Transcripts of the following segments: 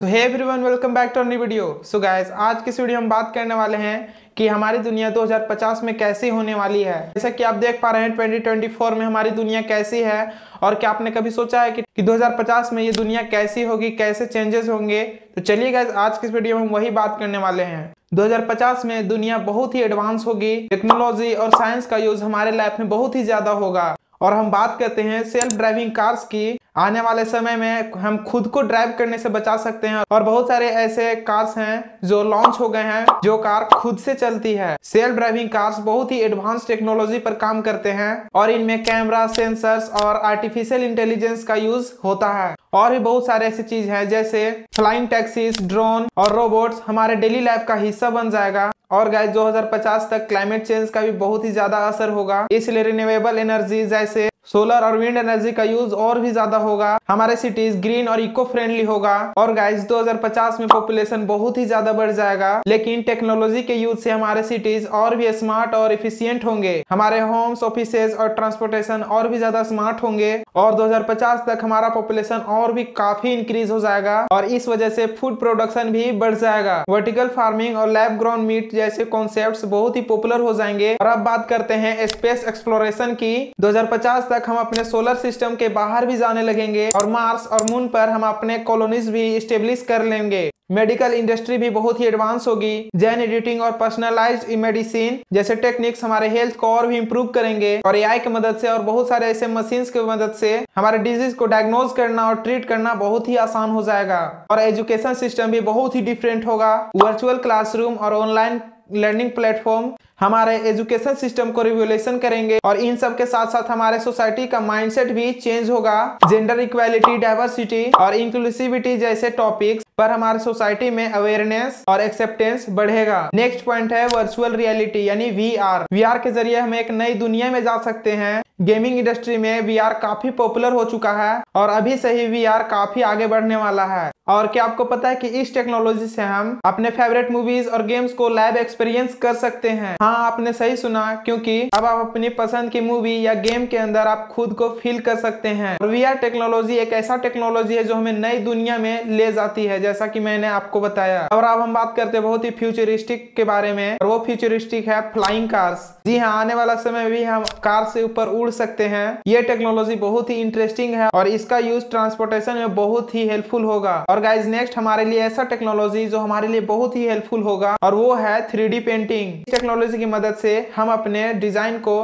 तो hey everyone welcome back to new video so guys आज की इस वीडियो में बात करने वाले हैं कि हमारी दुनिया 2050 में कैसी होने वाली है। जैसा कि आप देख पा रहे हैं 2024 में हमारी दुनिया कैसी है और क्या आपने कभी सोचा है कि, कि 2050 में ये दुनिया कैसी होगी कैसे चेंजेस होंगे? तो चलिए गाइस आज की इस वीडियो में हम वही बात करने वाले हैं। 2050 में दुनिया बहुत ही एडवांस होगी। टेक्नोलॉजी और साइंस का यूज़ हमारे लाइफ में बहुत ही ज़्यादा होगा। और हम बात करते हैं सेल्फ ड्राइविंग कार्स की। आने वाले समय में हम खुद को ड्राइव करने से बचा सकते हैं और बहुत सारे ऐसे कार्स हैं जो लॉन्च हो गए हैं, जो कार खुद से चलती है। सेल्फ ड्राइविंग कार्स बहुत ही एडवांस टेक्नोलॉजी पर काम करते हैं और इनमें कैमरा सेंसर्स और आर्टिफिशियल इंटेलिजेंस का यूज़ होता है। और भी बहुत सारे ऐसी चीज़ है, जैसे फ्लाइंग टैक्सीज ड्रोन और रोबोट्स हमारे डेली लाइफ का हिस्सा बन जाएगा। और गाइस 2050 तक क्लाइमेट चेंज का भी बहुत ही ज़्यादा असर होगा। इसलिए रिन्यूएबल एनर्जी जैसे सोलर और विंड एनर्जी का यूज़ और भी ज़्यादा होगा। हमारे सिटीज़ ग्रीन और इको फ्रेंडली होगा। और गाइस 2050 में पॉपुलेशन बहुत ही ज़्यादा बढ़ जाएगा। लेकिन टेक्नोलॉजी के यूज़ से हमारे सिटीज़ और भी स्मार्ट और इफिशियंट होंगे। हमारे होम्स ऑफिसेज और ट्रांसपोर्टेशन और भी ज़्यादा स्मार्ट होंगे। और 2050 तक हमारा पॉपुलेशन और भी काफ़ी इंक्रीज हो जाएगा। और इस वजह से फ़ूड प्रोडक्शन भी बढ़ जाएगा। वर्टिकल फ़ार्मिंग और लैब ग्राउंड मीट जैसे कॉन्सेप्ट बहुत ही पॉपुलर हो जाएँगे। और अब बात करते हैं स्पेस एक्सप्लोरेशन की। दो तक हम अपने सोलर सिस्टम के बाहर भी जाने लगेंगे और मार्स और मून पर हम अपने कॉलोनीज भी स्टेब्लिश कर लेंगे। मेडिकल इंडस्ट्री भी बहुत ही एडवांस होगी। जेन एडिटिंग और पर्सनलाइज मेडिसिन जैसे टेक्निक्स हमारे हेल्थ को और भी इम्प्रूव करेंगे और एआई की मदद से और बहुत सारे ऐसे मशीन की मदद से हमारे डिज़ीज़ को डायग्नोज करना और ट्रीट करना बहुत ही आसान हो जाएगा। और एजुकेशन सिस्टम भी बहुत ही डिफरेंट होगा। वर्चुअल क्लासरूम और ऑनलाइन लर्निंग प्लेटफॉर्म हमारे एजुकेशन सिस्टम को रिवोल्यूशन करेंगे और इन सब के साथ साथ हमारे सोसाइटी का माइंडसेट भी चेंज होगा। जेंडर इक्वालिटी डाइवर्सिटी और इंक्लूसिविटी जैसे टॉपिक्स पर हमारे सोसाइटी में अवेयरनेस और एक्सेप्टेंस बढ़ेगा। नेक्स्ट पॉइंट है वर्चुअल रियलिटी यानी वी आर वी आर के ज़रिए हम एक नई दुनिया में जा सकते हैं। गेमिंग इंडस्ट्री में वी आर काफ़ी पॉपुलर हो चुका है और अभी से ही वी आर काफ़ी आगे बढ़ने वाला है। और क्या आपको पता है कि इस टेक्नोलॉजी से हम अपने फेवरेट मूवीज़ और गेम्स को लाइव एक्सपीरियंस कर सकते हैं? हाँ आपने सही सुना, क्योंकि अब आप अपनी पसंद की मूवी या गेम के अंदर आप खुद को फील कर सकते हैं। और वीआर टेक्नोलॉजी एक ऐसा टेक्नोलॉजी है जो हमें नई दुनिया में ले जाती है, जैसा कि मैंने आपको बताया। और अब हम बात करते हैं बहुत ही फ्यूचरिस्टिक के बारे में। और वो फ्यूचरिस्टिक है फ्लाइंग कार्स जी हाँ आने वाला समय भी हम कार से ऊपर उड़ सकते हैं। ये टेक्नोलॉजी बहुत ही इंटरेस्टिंग है और इसका यूज़ ट्रांसपोर्टेशन में बहुत ही हेल्पफुल होगा। और गाइज़ नेक्स्ट हमारे लिए ऐसा टेक्नोलॉजी जो हमारे लिए बहुत ही हेल्पफुल होगा और वो है थ्री पेंटिंग टेक्नोलॉजी की मदद से हम अपने डिज़ाइन को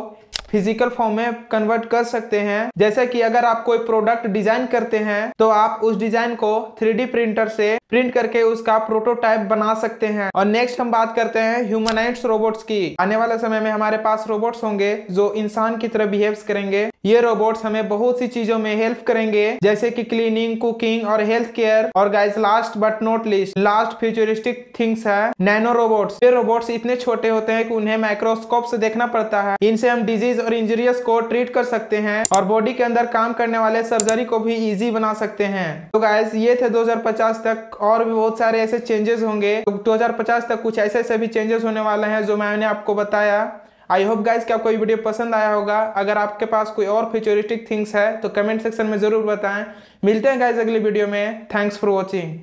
फ़िज़िकल फॉर्म में कन्वर्ट कर सकते हैं। जैसे कि अगर आप कोई प्रोडक्ट डिज़ाइन करते हैं तो आप उस डिज़ाइन को थ्री प्रिंटर से प्रिंट करके उसका प्रोटोटाइप बना सकते हैं। और नेक्स्ट हम बात करते हैं ह्यूमनाइट्स रोबोट्स की। आने वाले समय में हमारे पास रोबोट्स होंगे जो इंसान की तरह बिहेव करेंगे। ये रोबोट्स हमें बहुत सी चीज़ों में हेल्प करेंगे, जैसे कि क्लीनिंग, कुकिंग और हेल्थ केयर। और guys last but not least last futuristic things है नैनो रोबोट्स। ये रोबोट्स इतने छोटे होते हैं कि उन्हें माइक्रोस्कोप से देखना पड़ता है। इनसे हम डिज़ीज़ और इंजरियस को ट्रीट कर सकते हैं और बॉडी के अंदर काम करने वाले सर्जरी को भी इजी बना सकते हैं। तो गाइस ये थे 2050 तक और भी बहुत सारे ऐसे चेंजेस होंगे। तो 2050 तक कुछ ऐसे ऐसे भी चेंजेस होने वाले हैं जो मैंने आपको बताया। आई होप गाइज़ कि आपको ये वीडियो पसंद आया होगा। अगर आपके पास कोई और फ्यूचरिस्टिक थिंग्स है तो कमेंट सेक्शन में ज़रूर बताएँ। मिलते हैं गाइज़ अगली वीडियो में। Thanks for watching